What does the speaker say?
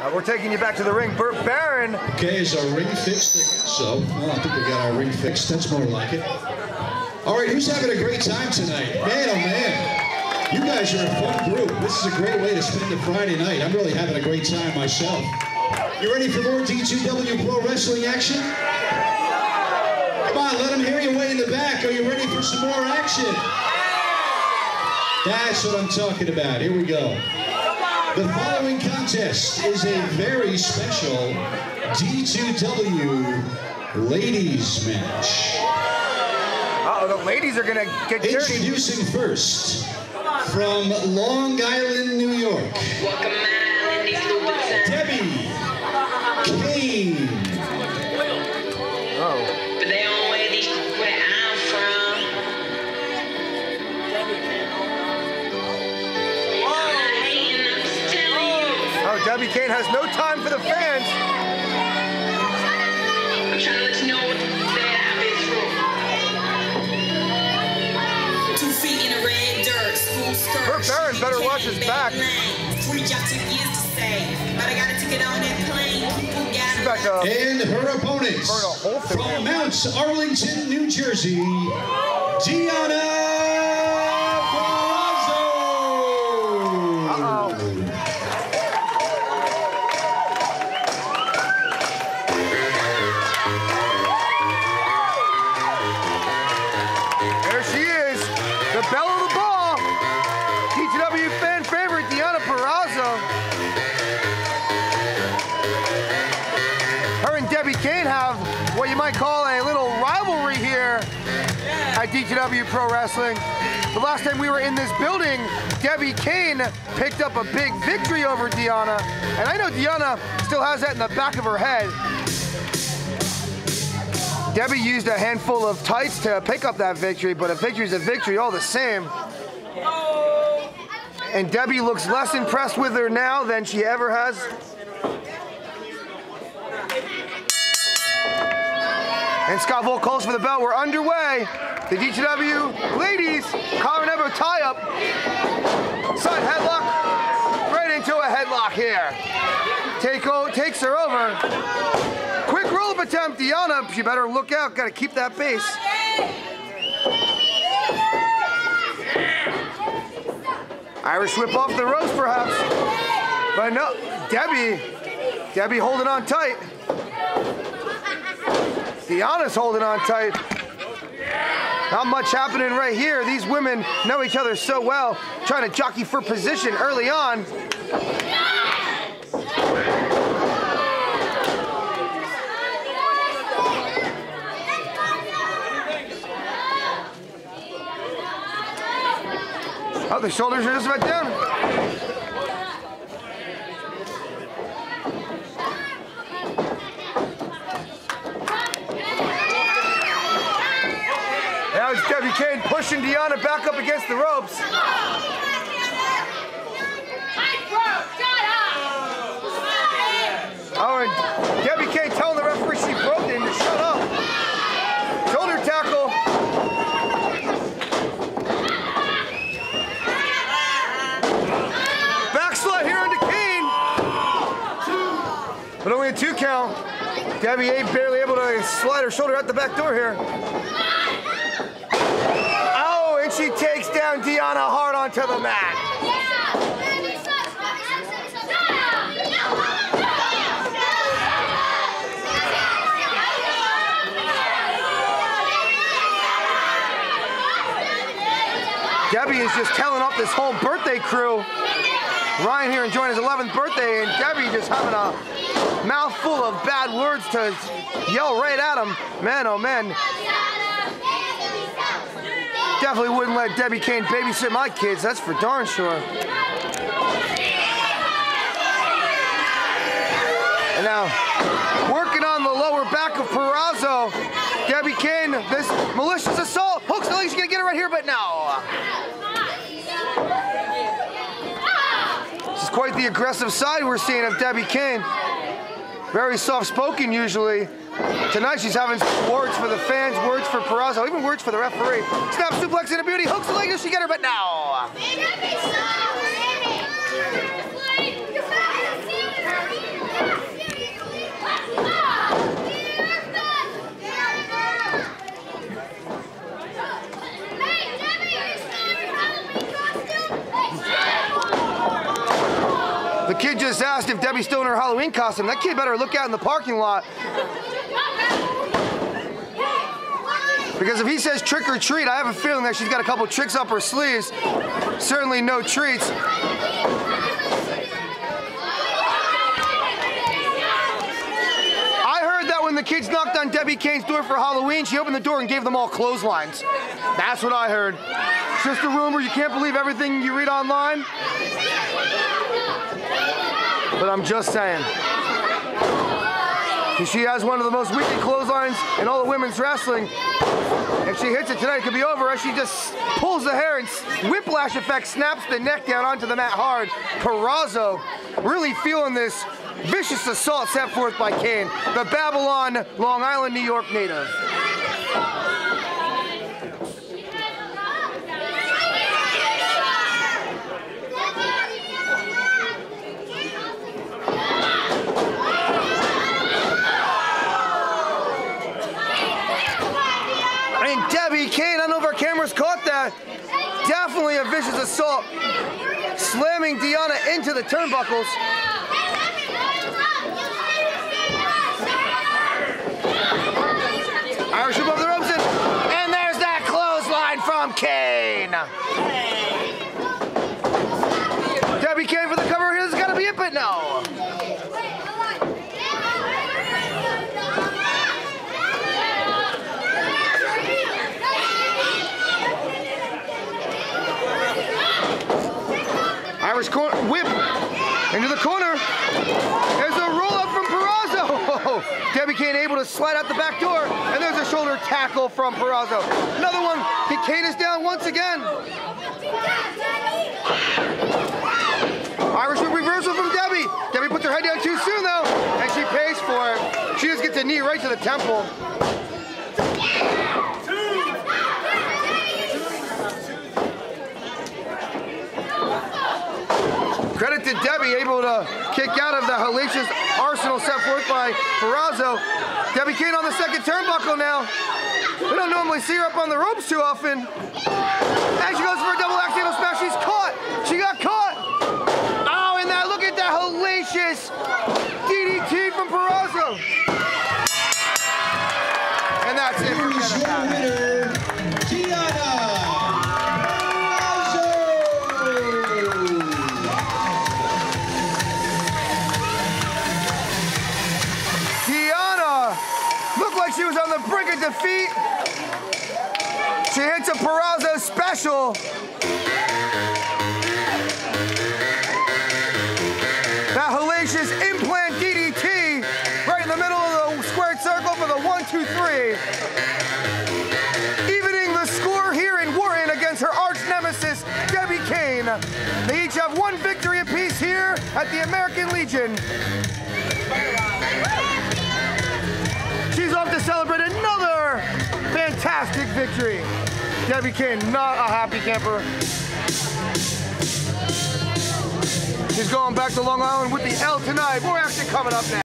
Uh, we're taking you back to the ring. Bert Baron. Okay, is our ring fixed? So, well, I think we got our ring fixed. That's more like it. All right, who's having a great time tonight? Man, oh man. You guys are a fun group. This is a great way to spend a Friday night. I'm really having a great time myself. You ready for more D2W Pro Wrestling action? Come on, let them hear you way in the back. Are you ready for some more action? That's what I'm talking about. Here we go. The following contest is a very special D2W ladies match. Uh oh, the ladies are gonna get dirty. Introducing first, from Long Island, New York, Debbie Kane. Oh. Debbie Kane has no time for the fans. I'm trying to let you know what that I've been through. Two feet in the red dirt, school skirt. Bert Baron better watch his back. Free job took years to save, but I got a ticket on that plane. People got She's back up. And her opponent, Burn a hole through from him. Mount Arlington, New Jersey, Gianna at Pro Wrestling. The last time we were in this building, Debbie Kane picked up a big victory over Deonna. And I know Deonna still has that in the back of her head. Debbie used a handful of tights to pick up that victory, but a victory is a victory all the same. And Debbie looks less impressed with her now than she ever has. And Scott Volk calls for the bell. We're underway. The D2W ladies, collar and tie up. Side headlock. Right into a headlock here. Take o- takes her over. Quick roll up attempt, Deonna. She better look out. Got to keep that base. Irish whip off the ropes, perhaps. But no, Debbie. Debbie holding on tight. Deonna's holding on tight. Not much happening right here. These women know each other so well, trying to jockey for position early on. Oh, the shoulders are just about down. Kane pushing Deonna back up against the ropes. Oh, and Debbie Kane telling the referee she broke him to shut up. Shoulder tackle. Backslide here onto Kane. But only a two count. Debbie ain't barely able to slide her shoulder out the back door here. She takes down Deonna hard onto the mat. Debbie is just telling off this whole birthday crew. Ryan here enjoying his 11th birthday, and Debbie just having a mouthful of bad words to yell right at him. Man, oh man, definitely wouldn't let Debbie Kane babysit my kids. That's for darn sure. And now, working on the lower back of Purrazzo, Debbie Kane, this malicious assault. Hooks the leg, she's gonna get it right here, but no. This is quite the aggressive side we're seeing of Debbie Kane. Very soft-spoken usually. Tonight she's having words for the fans, words for Purrazzo, even words for the referee. Snap suplex into beauty, hooks the leg, does she get her? But no! The kid just asked if Debbie's still in her Halloween costume. That kid better look out in the parking lot because if he says trick or treat, I have a feeling that she's got a couple tricks up her sleeves. Certainly no treats. I heard that when the kids knocked on Debbie Kane's door for Halloween, she opened the door and gave them all clotheslines. That's what I heard. It's just a rumor. You can't believe everything you read online. But I'm just saying. She has one of the most wicked clotheslines in all of women's wrestling. If she hits it tonight, it could be over as she just pulls the hair and whiplash effect snaps the neck down onto the mat hard. Purrazzo really feeling this vicious assault set forth by Kane, the Babylon, Long Island, New York native. And Debbie Kane, I don't know if our cameras caught that. Definitely a vicious assault. Slamming Deonna into the turnbuckles. Irish above the ropes and, and there's that clothesline from Kane. Debbie Kane for the cover. Here's gotta be it, but no. Irish corner whip into the corner. There's a roll up from Purrazzo. Debbie Kane able to slide out the back door, and there's a shoulder tackle from Purrazzo. Another one. Kane is down once again. Irish reversal from Debbie. Debbie puts her head down too soon though, and she pays for it. She just gets a knee right to the temple. To Debbie, able to kick out of the hellacious arsenal set forth by Purrazzo. Debbie Kane on the second turnbuckle now. We don't normally see her up on the ropes too often. And she goes for a double axe handle smash. She's caught. On the defeat. She hits a Purrazzo special. That hellacious implant DDT right in the middle of the squared circle for the one, two, three. Evening the score here in Wharton against her arch nemesis, Debbie Kane. They each have one victory apiece here at the American Legion. She's off to celebrate fantastic victory. Debbie Kane, not a happy camper. She's going back to Long Island with the L tonight. More action coming up next.